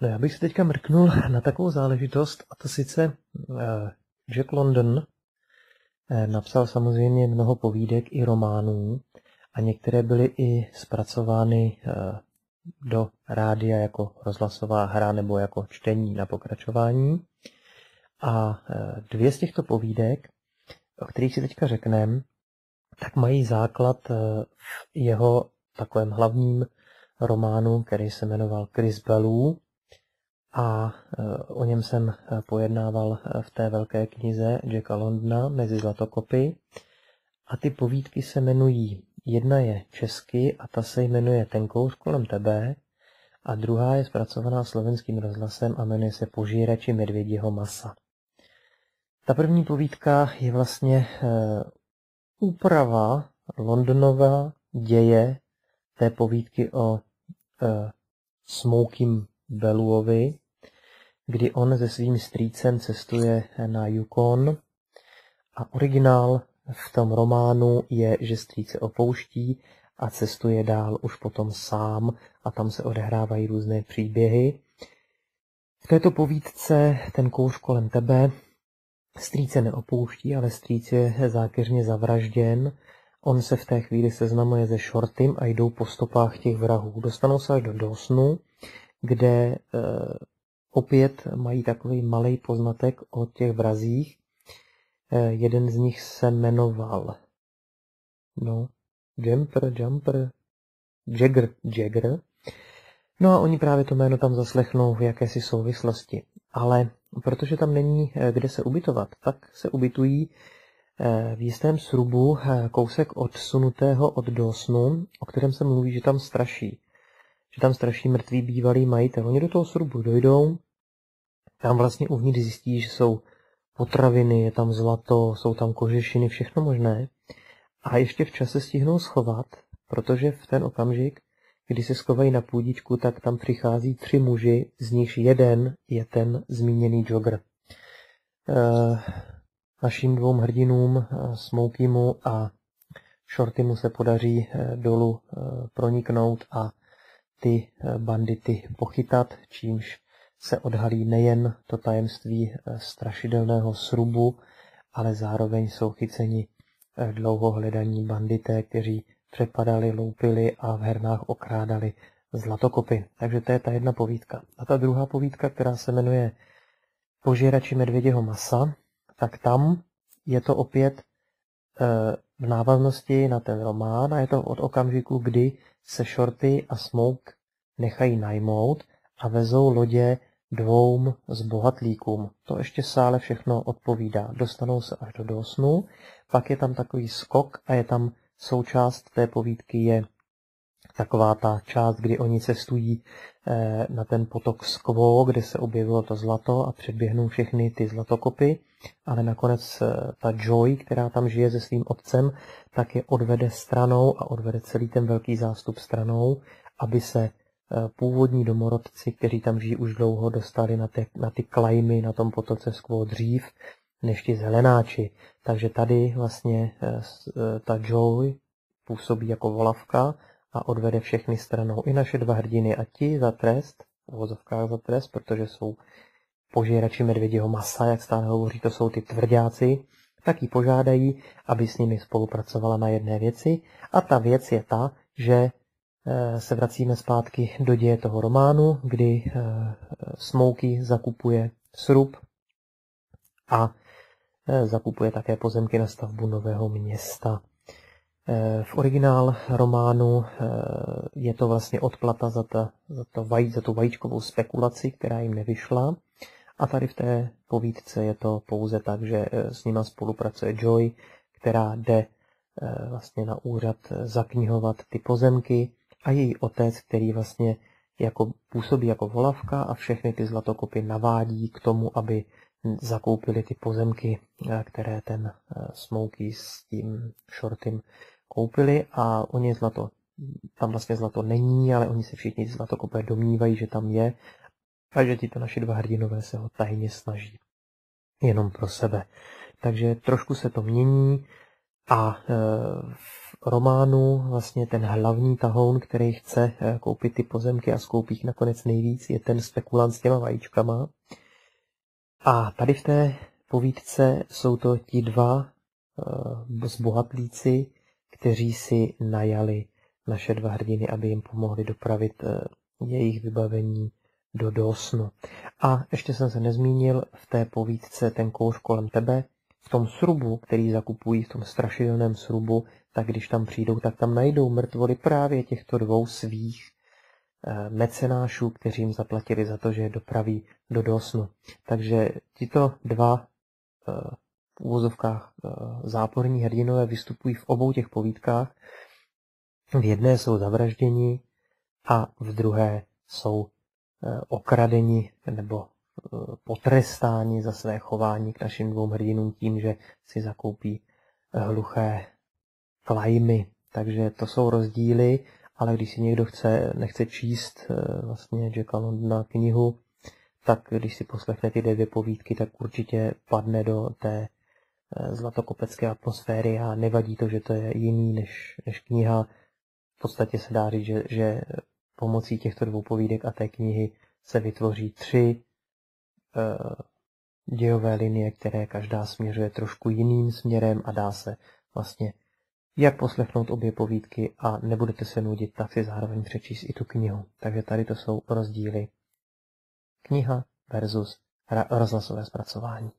No já bych se teďka mrknul na takovou záležitost, a to sice Jack London napsal samozřejmě mnoho povídek i románů a některé byly i zpracovány do rádia jako rozhlasová hra nebo jako čtení na pokračování. A dvě z těchto povídek, o kterých si teďka řekneme, tak mají základ v jeho takovém hlavním románu, který se jmenoval Chris Bellů a e, o něm jsem pojednával v té velké knize Jacka Londona mezi zlatokopy. A ty povídky se jmenují, jedna je česky a ta se jmenuje Tenkouř kolem tebe a druhá je zpracovaná slovenským rozhlasem a jmenuje se Požírači medvědího masa. Ta první povídka je vlastně úprava Londonova děje té povídky o uh, Smokim Beluovi, kdy on se svým strýcem cestuje na Yukon a originál v tom románu je, že strýce opouští a cestuje dál už potom sám a tam se odehrávají různé příběhy. V této povídce ten kouř kolem tebe strýce neopouští, ale strýc je zákeřně zavražděn. On se v té chvíli seznamuje se Shortym a jdou po stopách těch vrahů. Dostanou se až do Dosnu, kde e, opět mají takový malý poznatek o těch vrazích. E, jeden z nich se jmenoval no, Jumper, Jumper, Jagger, Jagger. No a oni právě to jméno tam zaslechnou v jakési souvislosti. Ale protože tam není eh, kde se ubytovat, tak se ubytují eh, v jistém srubu eh, kousek odsunutého od dosnu, o kterém se mluví, že tam straší. Že tam straší mrtvý bývalý majitel. Oni do toho srubu dojdou, tam vlastně uvnitř zjistí, že jsou potraviny, je tam zlato, jsou tam kožešiny, všechno možné. A ještě v čase stihnou schovat, protože v ten okamžik, kdy se schovají na půdičku, tak tam přichází tři muži, z nichž jeden je ten zmíněný jogger. E, našim dvou hrdinům, eh, Smokimu a Shortymu se podaří eh, dolů proniknout a ty bandity pochytat, čímž se odhalí nejen to tajemství strašidelného srubu, ale zároveň jsou chyceni dlouho hledaní bandité, kteří přepadali, loupili a v hernách okrádali zlatokopy. Takže to je ta jedna povídka. A ta druhá povídka, která se jmenuje Požírači medvěděho masa, tak tam je to opět eh, v návaznosti na ten román a je to od okamžiku, kdy se Shorty a Smoke nechají najmout a vezou lodě dvou z bohatlíkům. To ještě sále všechno odpovídá. Dostanou se až do dosnu, pak je tam takový skok a je tam součást té povídky je taková ta část, kdy oni cestují eh, na ten potok Skvo, kde se objevilo to zlato a předběhnou všechny ty zlatokopy, ale nakonec eh, ta Joy, která tam žije se svým otcem, tak je odvede stranou a odvede celý ten velký zástup stranou, aby se původní domorodci, kteří tam žijí už dlouho, dostali na, ty, na ty klajmy na tom potoce Skvo dřív, než ti zelenáči. Takže tady vlastně eh, eh, ta Joy působí jako volavka a odvede všechny stranou. I naše dva hrdiny a ti za trest, v za trest, protože jsou požírači medvědího masa, jak stále hovoří, to jsou ty tvrdáci, tak ji požádají, aby s nimi spolupracovala na jedné věci. A ta věc je ta, že eh, se vracíme zpátky do děje toho románu, kdy Smokey zakupuje srub a Eh, zakupuje také pozemky na stavbu nového města. Eh, v originál románu eh, je to vlastně odplata za, ta, za, to vaj, za tu vajíčkovou spekulaci, která jim nevyšla. A tady v té povídce je to pouze tak, že s nima spolupracuje Joy, která jde vlastně na úřad zaknihovat ty pozemky a její otec, který vlastně jako působí jako volavka a všechny ty zlatokopy navádí k tomu, aby zakoupili ty pozemky, eh, které ten eh, Smokey s tím Shortym koupili a oni zlato, tam vlastně zlato není, ale oni se všichni zlatokopé domnívají, že tam je a že tyto naši dva hrdinové se ho tajně snaží. Jenom pro sebe. Takže trošku se to mění a eh, románu vlastně ten hlavní tahoun, který chce eh, koupit ty pozemky a skoupí jich nakonec nejvíc, je ten spekulant s těma vajíčkama. A tady v té povídce jsou to ti dva zbohatlíci, kteří si najali naše dva hrdiny, aby jim pomohli dopravit jejich vybavení do Dosnu. A ještě jsem se nezmínil v té povídce Ten kouř kolem tebe, v tom srubu, který zakupují, v tom strašidelném srubu, tak když tam přijdou, tak tam najdou mrtvoly právě těchto dvou svých eh, mecenášů, kteří jim zaplatili za to, že je dopraví do Dosnu. Takže tito dva eh, v úvozovkách eh, záporní hrdinové vystupují v obou těch povídkách. V jedné jsou zavražděni a v druhé jsou okradeni nebo potrestáni za své chování k našim dvou hrdinům tím, že si zakoupí eh, hluché klajmy. Takže to jsou rozdíly, ale když si někdo chce, nechce číst vlastně Jacka Londona knihu, tak když si poslechne ty dvě povídky, tak určitě padne do té zlatokopecké atmosféry a nevadí to, že to je jiný než, než kniha. V podstatě se dá říct, že, že Pomocí těchto dvou povídek a té knihy se vytvoří tři dějové linie, které každá směřuje trošku jiným směrem a dá se vlastně jak poslechnout obě povídky a nebudete se nudit, tak si zároveň přečíst i tu knihu. Takže tady to jsou rozdíly kniha versus rozhlasové zpracování.